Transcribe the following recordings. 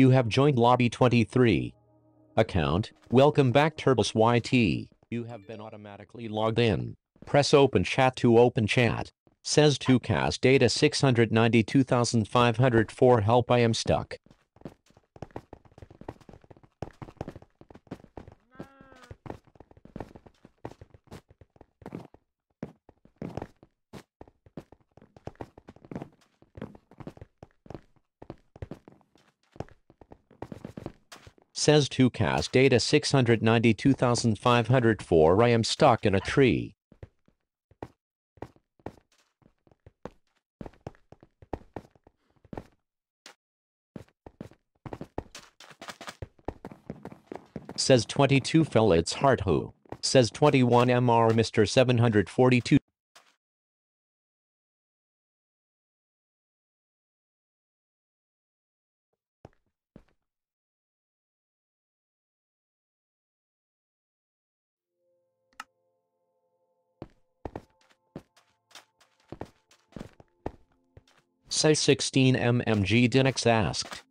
You have joined Lobby 23. Account, welcome back Turbos YT. You have been automatically logged in. Press open chat to open chat. Says to cast data 692,504 help I am stuck. Says to cast data 692,504 I am stuck in a tree. Says 22 fell its heart who. Says 21 MR Mr. 742. Say 16 mmg Dinix asked.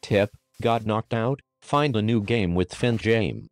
Tip, got knocked out? Find a new game with Finn Jame.